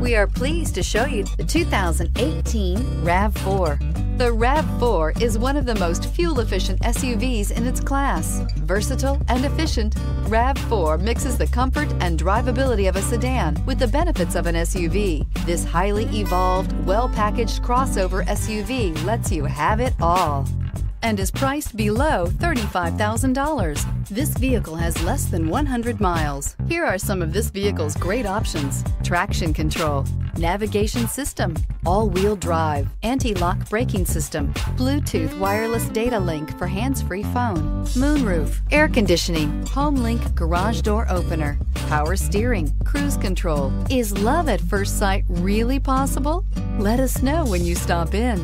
We are pleased to show you the 2018 RAV4. The RAV4 is one of the most fuel-efficient SUVs in its class. Versatile and efficient, RAV4 mixes the comfort and drivability of a sedan with the benefits of an SUV. This highly evolved, well-packaged crossover SUV lets you have it all and is priced below $35,000. This vehicle has less than 100 miles. Here are some of this vehicle's great options. Traction control, navigation system, all-wheel drive, anti-lock braking system, Bluetooth wireless data link for hands-free phone, moonroof, air conditioning, home link garage door opener, power steering, cruise control. Is love at first sight really possible? Let us know when you stop in.